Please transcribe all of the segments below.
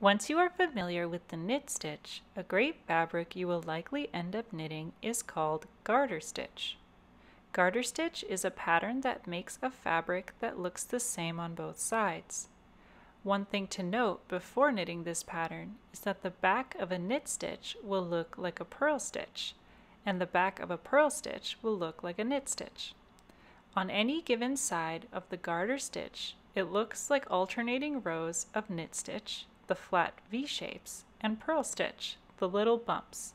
Once you are familiar with the knit stitch, a great fabric you will likely end up knitting is called garter stitch. Garter stitch is a pattern that makes a fabric that looks the same on both sides. One thing to note before knitting this pattern is that the back of a knit stitch will look like a purl stitch, and the back of a purl stitch will look like a knit stitch. On any given side of the garter stitch, it looks like alternating rows of knit stitch the flat V-shapes, and purl stitch, the little bumps.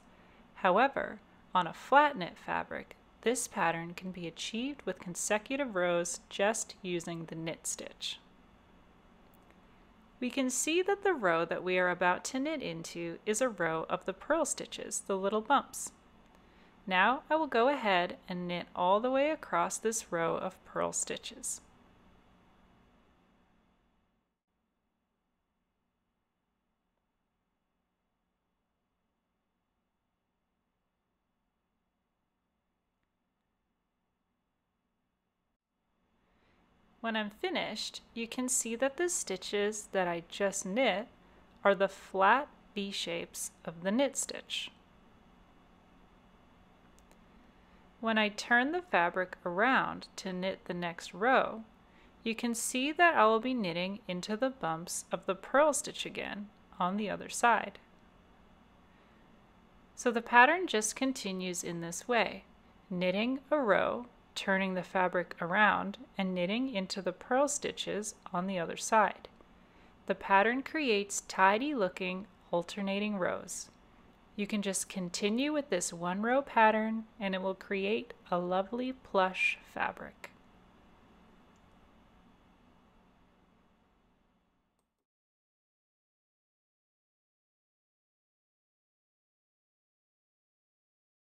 However, on a flat knit fabric, this pattern can be achieved with consecutive rows just using the knit stitch. We can see that the row that we are about to knit into is a row of the purl stitches, the little bumps. Now I will go ahead and knit all the way across this row of purl stitches. When I'm finished, you can see that the stitches that I just knit are the flat V shapes of the knit stitch. When I turn the fabric around to knit the next row, you can see that I will be knitting into the bumps of the purl stitch again on the other side. So the pattern just continues in this way, knitting a row turning the fabric around and knitting into the purl stitches on the other side. The pattern creates tidy looking alternating rows. You can just continue with this one row pattern and it will create a lovely plush fabric.